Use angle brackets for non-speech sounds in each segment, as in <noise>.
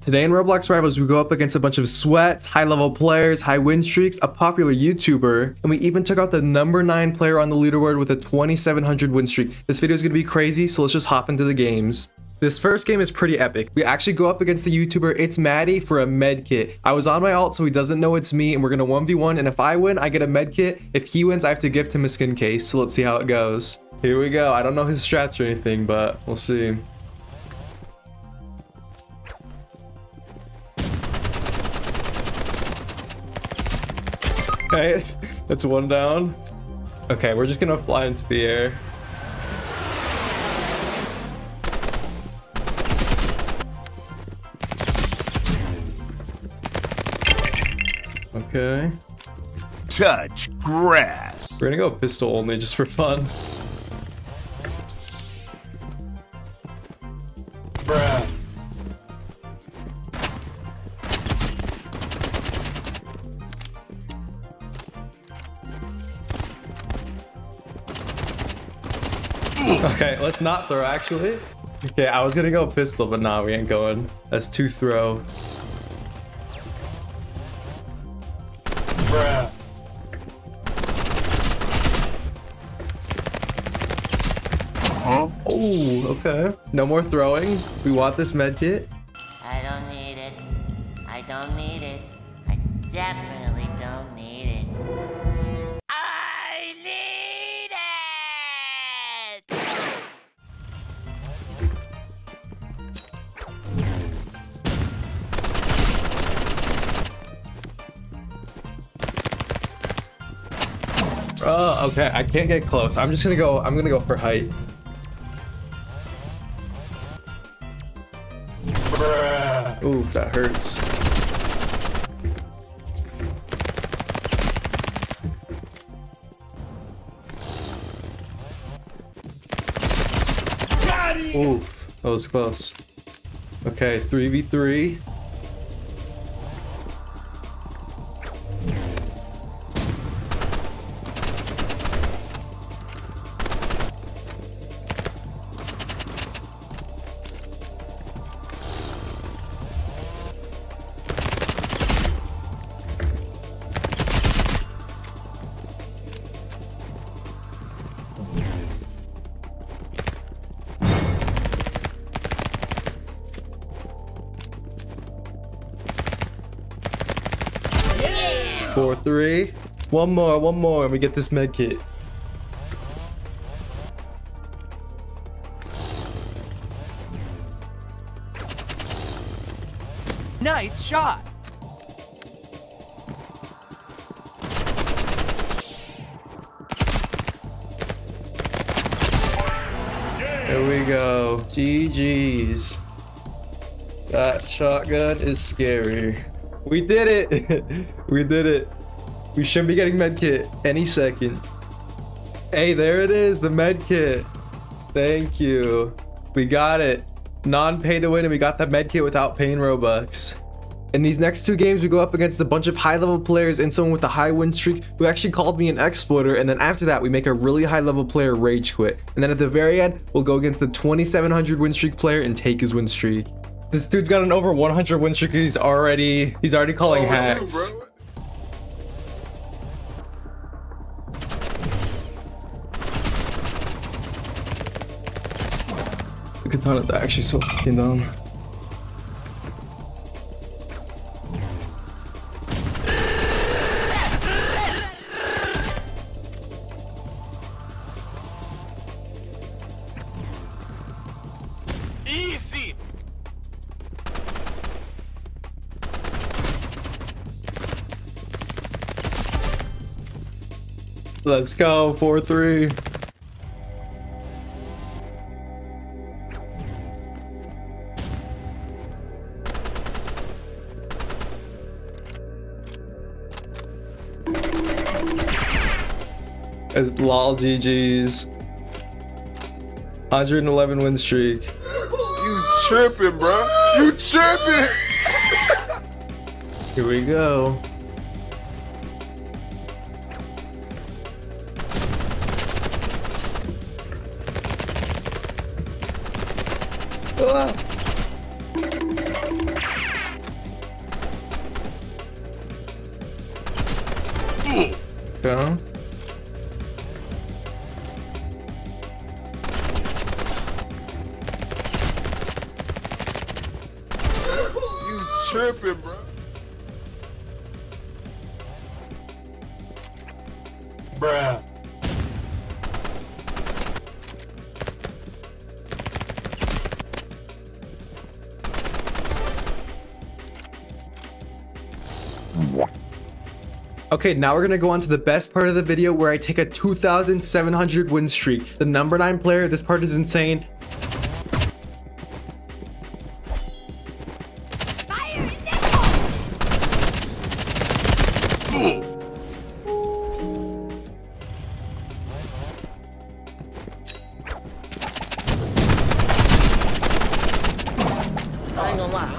Today in Roblox Rivals, we go up against a bunch of sweats, high level players, high win streaks, a popular YouTuber, and we even took out the number 9 player on the leaderboard with a 2700 win streak. This video is going to be crazy, so let's just hop into the games. This first game is pretty epic. We actually go up against the YouTuber It's Maddie for a med kit. I was on my alt so he doesn't know it's me and we're gonna 1v1 and if I win, I get a med kit. If he wins, I have to gift him a skin case. So let's see how it goes. Here we go. I don't know his strats or anything, but we'll see. Okay, that's one down. Okay, we're just gonna fly into the air. Okay. Touch grass. We're gonna go pistol only just for fun. <laughs> Okay, let's not throw actually. Okay, I was gonna go pistol, but nah, we ain't going. That's two throw. Bruh. Huh? Oh, okay. No more throwing. We want this med kit. I don't need it. I don't need it. I definitely don't need it. Oh, okay. I can't get close. I'm just gonna go. I'm gonna go for height. Ooh, that hurts. Oof, that was close. Okay, 3v3. Four, three. One more, one more, and we get this med kit. Nice shot. There we go. GG's. That shotgun is scary. <laughs> We did it. we did it. We should be getting medkit any second. Hey, there it is, the medkit. Thank you. We got it. Non-pay to win and we got the medkit without paying Robux. In these next two games, we go up against a bunch of high-level players and someone with a high win streak who actually called me an exploiter. And then after that, we make a really high-level player rage quit. And then at the very end, we'll go against the 2700 win streak player and take his win streak. This dude's got an over 100 win streak. He's already he's already calling oh, up, hacks. The katana's actually so fucking dumb. Let's go 4-3. As lol GG's. 111 win streak. You tripping, bro? You tripping? Here we go. Oh. You tripping, bro. Bruh. Okay, now we're gonna go on to the best part of the video where I take a 2,700 win streak. The number nine player, this part is insane.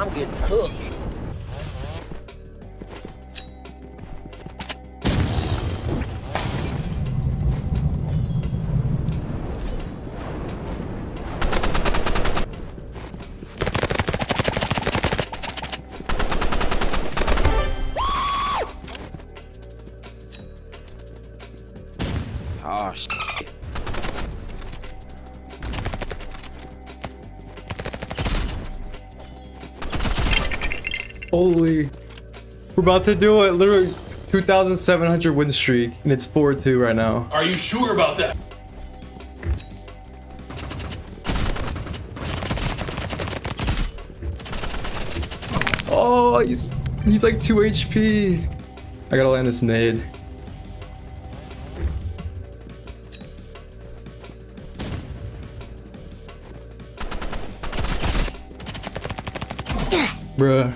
I'm getting. Holy. We're about to do it. Literally 2,700 win streak. And it's 4-2 right now. Are you sure about that? Oh, he's he's like 2 HP. I gotta land this nade. Bruh.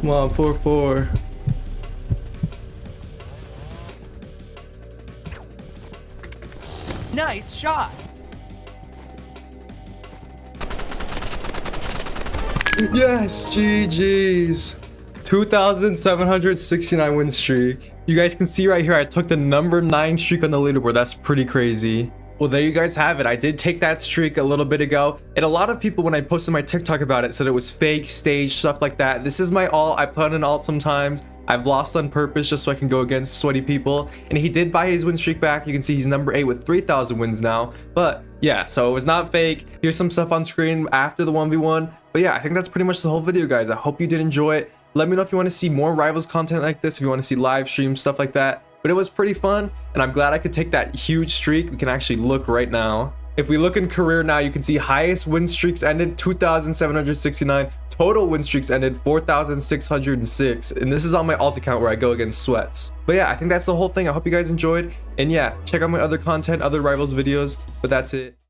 Come on, 4-4. Nice shot. Yes, GG's. 2,769 win streak. You guys can see right here, I took the number 9 streak on the leaderboard. That's pretty crazy. Well, there you guys have it. I did take that streak a little bit ago. And a lot of people, when I posted my TikTok about it, said it was fake, stage, stuff like that. This is my alt. I play on an alt sometimes. I've lost on purpose just so I can go against sweaty people. And he did buy his win streak back. You can see he's number 8 with 3,000 wins now. But yeah, so it was not fake. Here's some stuff on screen after the 1v1. But yeah, I think that's pretty much the whole video, guys. I hope you did enjoy it. Let me know if you want to see more Rivals content like this, if you want to see live streams, stuff like that. But it was pretty fun, and I'm glad I could take that huge streak. We can actually look right now. If we look in career now, you can see highest win streaks ended 2,769. Total win streaks ended 4,606. And this is on my alt account where I go against sweats. But yeah, I think that's the whole thing. I hope you guys enjoyed. And yeah, check out my other content, other Rivals videos. But that's it.